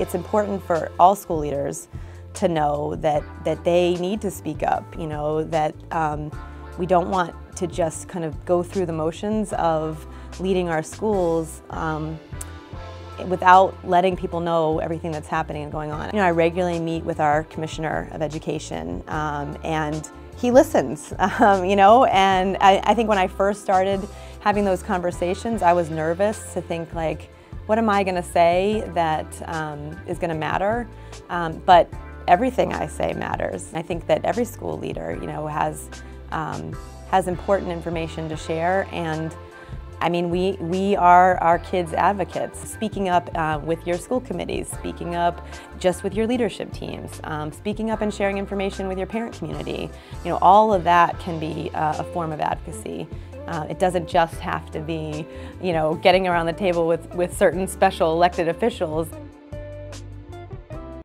It's important for all school leaders to know that, that they need to speak up, you know, that um, we don't want to just kind of go through the motions of leading our schools um, without letting people know everything that's happening and going on. You know, I regularly meet with our Commissioner of Education um, and he listens, um, you know, and I, I think when I first started having those conversations, I was nervous to think like, what am I going to say that um, is going to matter? Um, but everything I say matters. I think that every school leader, you know, has um, has important information to share and I mean, we, we are our kids' advocates, speaking up uh, with your school committees, speaking up just with your leadership teams, um, speaking up and sharing information with your parent community. You know, all of that can be uh, a form of advocacy. Uh, it doesn't just have to be, you know, getting around the table with, with certain special elected officials.